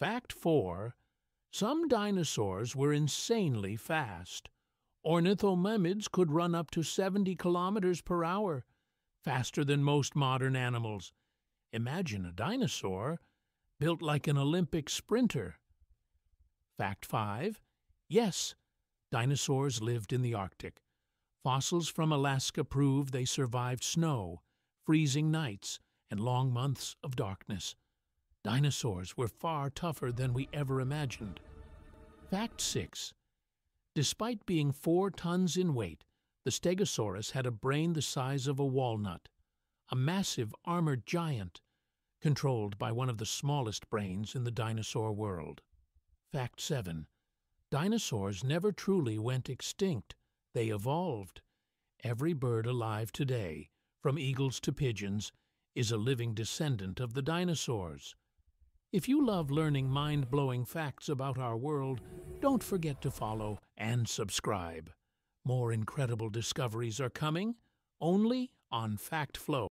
Fact 4. Some dinosaurs were insanely fast. Ornithomimids could run up to 70 kilometers per hour, faster than most modern animals. Imagine a dinosaur built like an Olympic sprinter. Fact 5. Yes, dinosaurs lived in the Arctic. Fossils from Alaska prove they survived snow, freezing nights, and long months of darkness. Dinosaurs were far tougher than we ever imagined. Fact 6. Despite being four tons in weight, the Stegosaurus had a brain the size of a walnut, a massive armored giant, controlled by one of the smallest brains in the dinosaur world. Fact 7. Dinosaurs never truly went extinct. They evolved. Every bird alive today, from eagles to pigeons, is a living descendant of the dinosaurs. If you love learning mind-blowing facts about our world, don't forget to follow and subscribe. More incredible discoveries are coming, only on Fact Flow.